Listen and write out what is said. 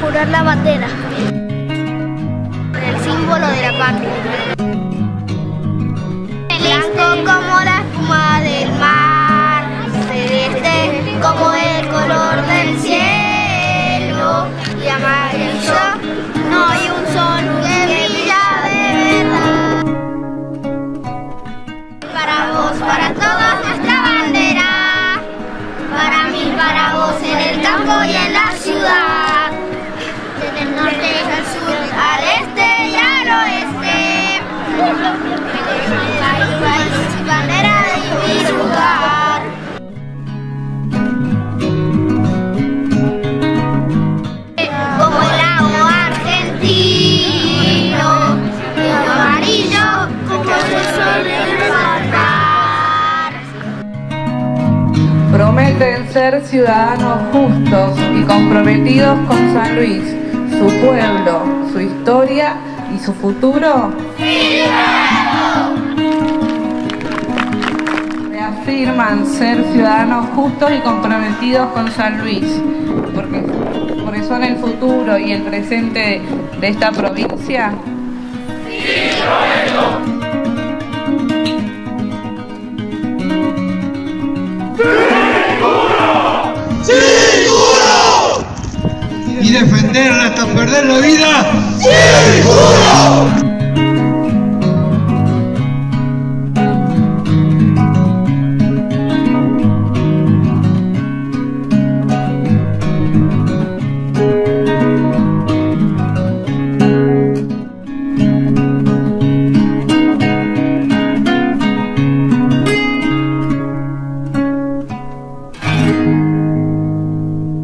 jurar la bandera. Prometen ser ciudadanos justos y comprometidos con San Luis, su pueblo, su historia y su futuro. Reafirman ser ciudadanos justos y comprometidos con San Luis, porque, porque son el futuro y el presente de esta provincia. Defenderla hasta perder la vida. ¡Sí, juro!